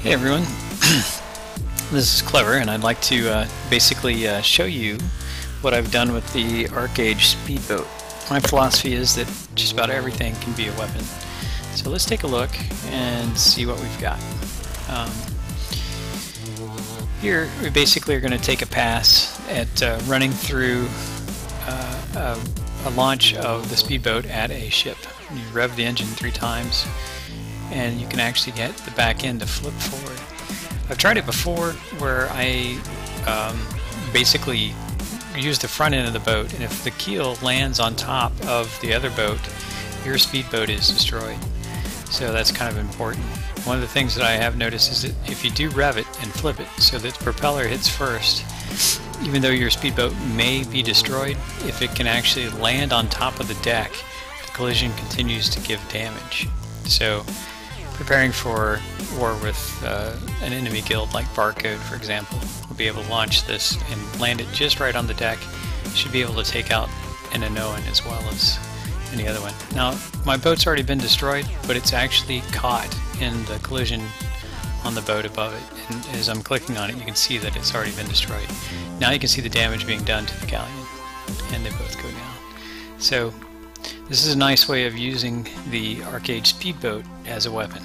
Hey everyone, this is Clever and I'd like to uh, basically uh, show you what I've done with the ArcheAge Speedboat. My philosophy is that just about everything can be a weapon. So let's take a look and see what we've got. Um, here we basically are going to take a pass at uh, running through uh, a, a launch of the speedboat at a ship. You rev the engine three times and you can actually get the back end to flip forward. I've tried it before where I um, basically use the front end of the boat and if the keel lands on top of the other boat your speedboat is destroyed. So that's kind of important. One of the things that I have noticed is that if you do rev it and flip it so that the propeller hits first, even though your speedboat may be destroyed, if it can actually land on top of the deck, the collision continues to give damage. So preparing for war with uh, an enemy guild like Barcode, for example, we'll be able to launch this and land it just right on the deck. Should be able to take out an Anoan as well as any other one. Now, my boat's already been destroyed, but it's actually caught in the collision on the boat above it. And as I'm clicking on it, you can see that it's already been destroyed. Now you can see the damage being done to the galleon, and they both go down. So this is a nice way of using the ArcheAge Speedboat as a weapon.